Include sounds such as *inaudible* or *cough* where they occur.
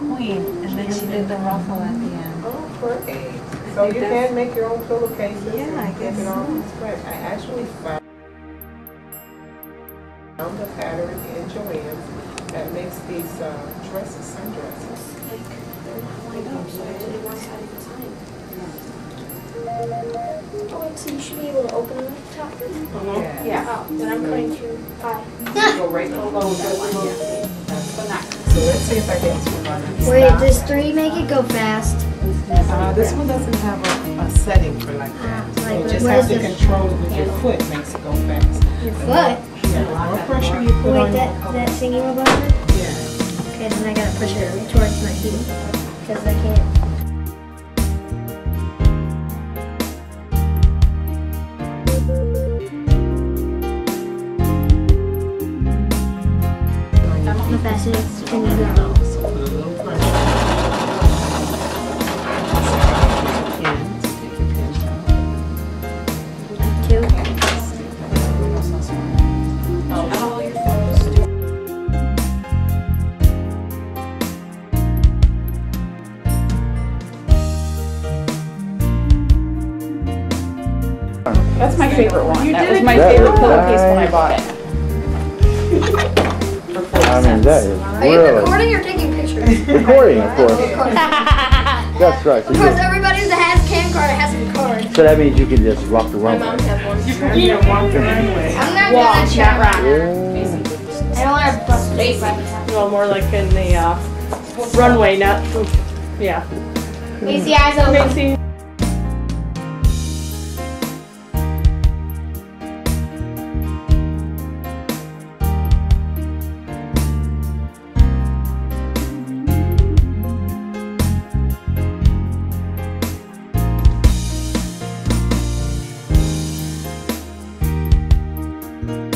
queen, and then she did the ruffle at the end. Oh, great. So you can make your own pillowcases Yeah, I guess get it all so. from scratch. I actually found found a pattern in Joann's that makes these uh, dresses, sundresses. Oh, so you should be able to open them at the top? Yeah. Yeah. Oh, then I'm cutting through *laughs* pie. Go right below that one, yeah. See if I can swim on. Wait, does three make it go fast? Uh, this one doesn't have a, a setting for like that. Ah, So like, you just have to control it with your foot makes it go fast. Your foot? Yeah, the more pressure you put Wait, on. that, that thingy above it? Yeah. Okay, then I gotta push it towards my feet. Because I can't. Take your pins out. Two? All your photos. That's my favorite one. That was my favorite pillowcase when I bought it. For 40 I mean, that cents. is Are you recording or taking pictures? recording, of course. Of *laughs* That's right. So, course, you, everybody that has a camcorder has to record. so that means you can just walk the runway. You can walk the runway. I'm not Walk, gonna not try. run. Yeah. I don't want to bust Stacy. Well, more like in the uh, runway, not, yeah. Macy eyes open. Macy. Bye.